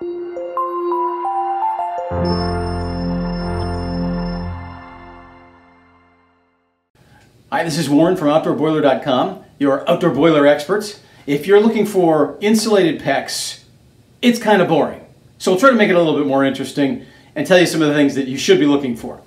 Hi, this is Warren from OutdoorBoiler.com, your outdoor boiler experts. If you're looking for insulated PEX, it's kind of boring. So we'll try to make it a little bit more interesting and tell you some of the things that you should be looking for.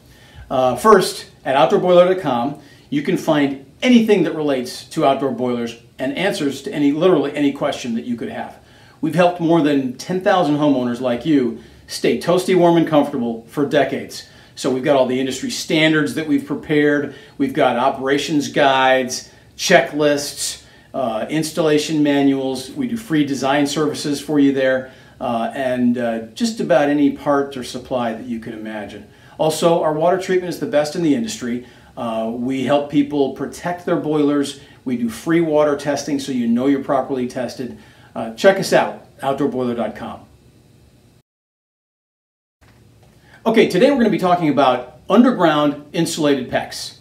Uh, first, at OutdoorBoiler.com, you can find anything that relates to outdoor boilers and answers to any, literally any question that you could have. We've helped more than 10,000 homeowners like you stay toasty, warm, and comfortable for decades. So we've got all the industry standards that we've prepared. We've got operations guides, checklists, uh, installation manuals. We do free design services for you there. Uh, and uh, just about any part or supply that you can imagine. Also, our water treatment is the best in the industry. Uh, we help people protect their boilers. We do free water testing so you know you're properly tested. Uh, check us out, outdoorboiler.com. Okay, today we're going to be talking about underground insulated PEX.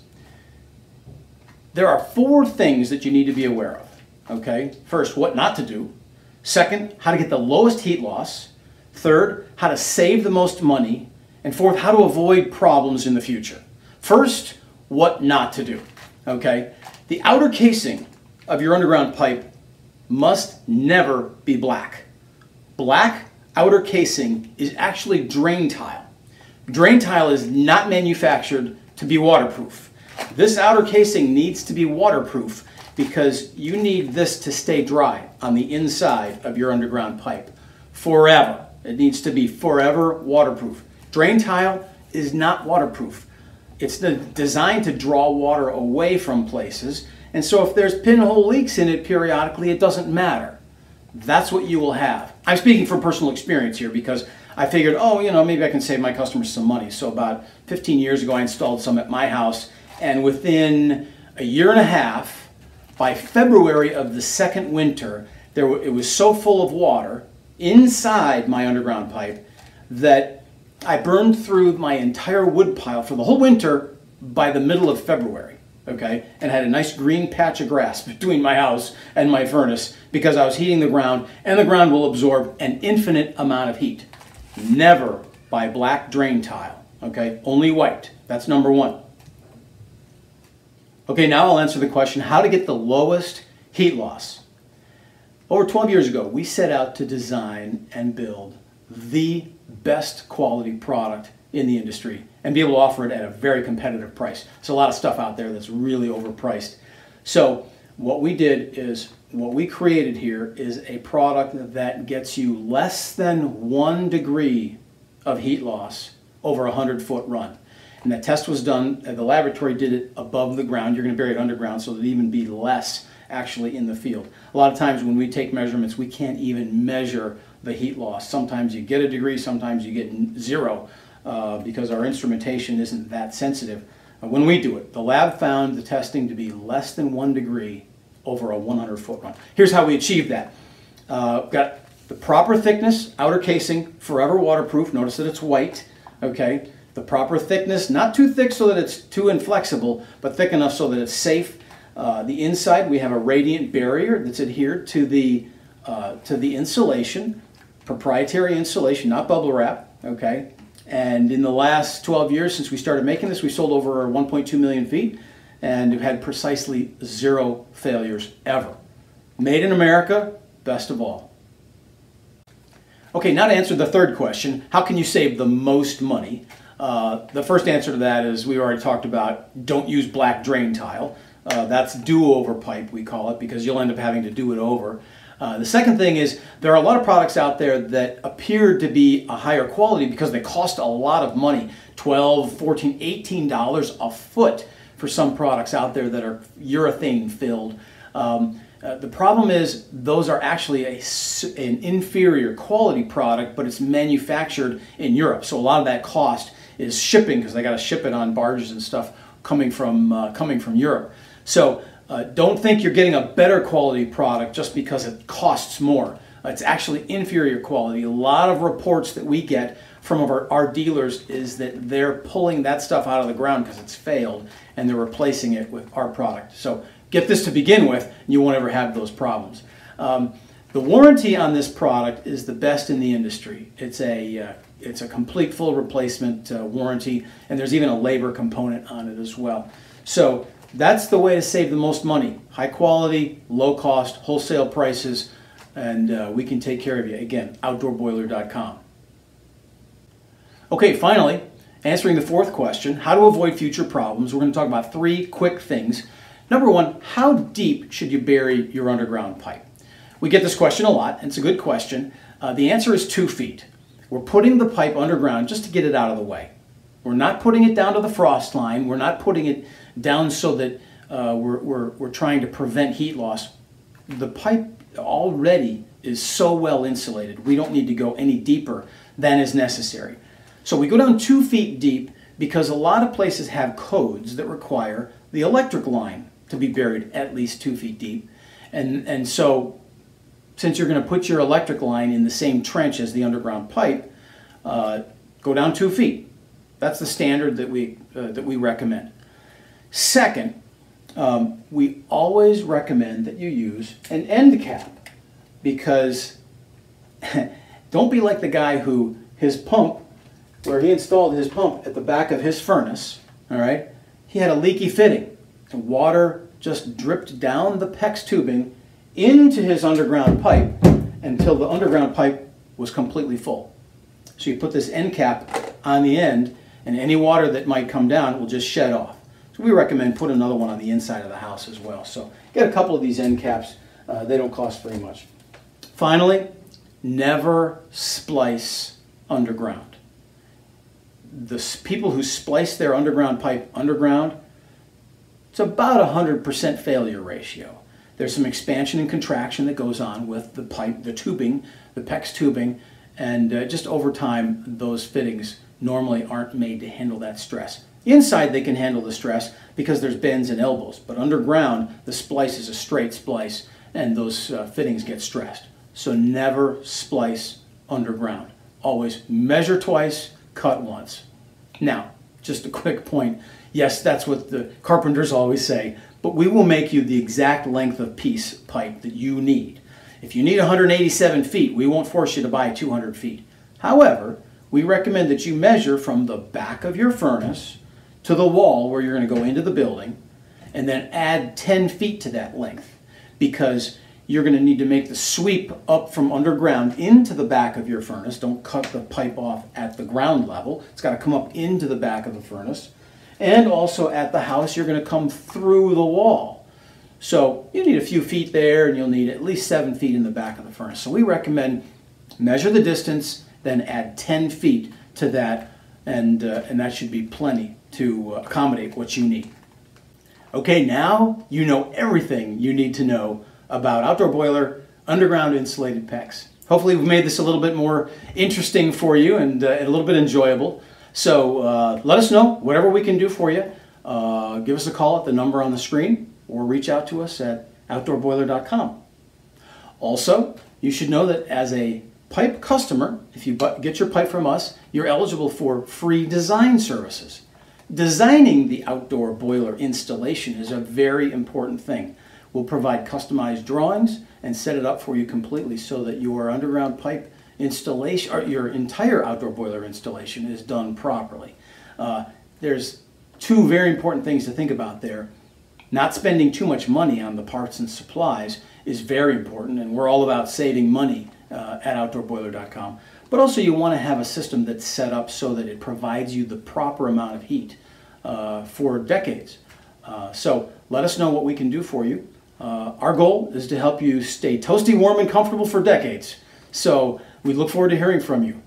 There are four things that you need to be aware of. Okay, first, what not to do. Second, how to get the lowest heat loss. Third, how to save the most money. And fourth, how to avoid problems in the future. First, what not to do. Okay, the outer casing of your underground pipe must never be black. Black outer casing is actually drain tile. Drain tile is not manufactured to be waterproof. This outer casing needs to be waterproof because you need this to stay dry on the inside of your underground pipe forever. It needs to be forever waterproof. Drain tile is not waterproof. It's designed to draw water away from places, and so if there's pinhole leaks in it periodically, it doesn't matter. That's what you will have. I'm speaking from personal experience here because I figured, oh, you know, maybe I can save my customers some money. So about 15 years ago, I installed some at my house, and within a year and a half, by February of the second winter, there it was so full of water inside my underground pipe that I burned through my entire wood pile for the whole winter by the middle of February okay, and had a nice green patch of grass between my house and my furnace because I was heating the ground, and the ground will absorb an infinite amount of heat. Never buy black drain tile, okay? Only white. That's number one. Okay, now I'll answer the question, how to get the lowest heat loss. Over 12 years ago, we set out to design and build the best quality product in the industry and be able to offer it at a very competitive price. There's a lot of stuff out there that's really overpriced. So what we did is, what we created here is a product that gets you less than one degree of heat loss over a 100 foot run. And that test was done, uh, the laboratory did it above the ground. You're going to bury it underground so that it even be less actually in the field. A lot of times when we take measurements, we can't even measure the heat loss. Sometimes you get a degree, sometimes you get zero uh, because our instrumentation isn't that sensitive. Uh, when we do it, the lab found the testing to be less than one degree over a 100 foot run. Here's how we achieved that. Uh, got the proper thickness, outer casing, forever waterproof. Notice that it's white, okay? The proper thickness, not too thick so that it's too inflexible, but thick enough so that it's safe. Uh, the inside, we have a radiant barrier that's adhered to the, uh, to the insulation, proprietary insulation, not bubble wrap, okay? And in the last 12 years since we started making this, we sold over 1.2 million feet and we've had precisely zero failures ever. Made in America, best of all. Okay, now to answer the third question, how can you save the most money? Uh, the first answer to that is we already talked about don't use black drain tile. Uh, that's do-over pipe, we call it, because you'll end up having to do it over. Uh, the second thing is there are a lot of products out there that appear to be a higher quality because they cost a lot of money. 12 14 18 dollars a foot for some products out there that are urethane filled. Um, uh, the problem is those are actually a, an inferior quality product but it's manufactured in Europe. So a lot of that cost is shipping because they got to ship it on barges and stuff coming from uh, coming from Europe. So uh, don't think you're getting a better quality product just because it costs more. Uh, it's actually inferior quality. A lot of reports that we get from our, our dealers is that they're pulling that stuff out of the ground because it's failed and they're replacing it with our product. So get this to begin with, and you won't ever have those problems. Um, The warranty on this product is the best in the industry. It's a uh, it's a complete full replacement uh, warranty, and there's even a labor component on it as well. So that's the way to save the most money. High quality, low cost, wholesale prices, and uh, we can take care of you. Again, outdoorboiler.com. Okay, finally, answering the fourth question, how to avoid future problems. We're going to talk about three quick things. Number one, how deep should you bury your underground pipe? We get this question a lot, and it's a good question. Uh, the answer is two feet. We're putting the pipe underground just to get it out of the way. We're not putting it down to the frost line. We're not putting it down so that uh, we're, we're, we're trying to prevent heat loss. The pipe already is so well insulated, we don't need to go any deeper than is necessary. So we go down two feet deep because a lot of places have codes that require the electric line to be buried at least two feet deep. And, and so since you're going to put your electric line in the same trench as the underground pipe, uh, go down two feet. That's the standard that we, uh, that we recommend. Second, um, we always recommend that you use an end cap because don't be like the guy who his pump, where he installed his pump at the back of his furnace, all right, he had a leaky fitting. And water just dripped down the PEX tubing into his underground pipe until the underground pipe was completely full. So you put this end cap on the end and any water that might come down will just shed off. We recommend put another one on the inside of the house as well. So get a couple of these end caps. Uh, they don't cost very much. Finally, never splice underground. The people who splice their underground pipe underground, it's about a 100% failure ratio. There's some expansion and contraction that goes on with the pipe, the tubing, the PEX tubing, and uh, just over time, those fittings normally aren't made to handle that stress. Inside they can handle the stress because there's bends and elbows, but underground the splice is a straight splice and those uh, fittings get stressed. So never splice underground. Always measure twice, cut once. Now, just a quick point. Yes, that's what the carpenters always say, but we will make you the exact length of PEX pipe that you need. If you need 187 feet, we won't force you to buy 200 feet. However, we recommend that you measure from the back of your furnace to the wall where you're going to go into the building and then add 10 feet to that length because you're going to need to make the sweep up from underground into the back of your furnace. Don't cut the pipe off at the ground level. It's got to come up into the back of the furnace. And also at the house, you're going to come through the wall. So you need a few feet there and you'll need at least seven feet in the back of the furnace. So we recommend measure the distance, then add 10 feet to that, and, uh, and that should be plenty to accommodate what you need. Okay, now you know everything you need to know about outdoor boiler, underground insulated PEX. Hopefully we've made this a little bit more interesting for you and, uh, and a little bit enjoyable. So uh, let us know whatever we can do for you. Uh, give us a call at the number on the screen or reach out to us at outdoorboiler.com. Also, you should know that as a pipe customer, if you get your pipe from us, you're eligible for free design services. Designing the outdoor boiler installation is a very important thing. We'll provide customized drawings and set it up for you completely so that your underground pipe installation, or your entire outdoor boiler installation is done properly. Uh, there's two very important things to think about there. Not spending too much money on the parts and supplies is very important, and we're all about saving money uh, at outdoorboiler.com. But also you want to have a system that's set up so that it provides you the proper amount of heat uh, for decades. Uh, so let us know what we can do for you. Uh, our goal is to help you stay toasty, warm, and comfortable for decades. So we look forward to hearing from you.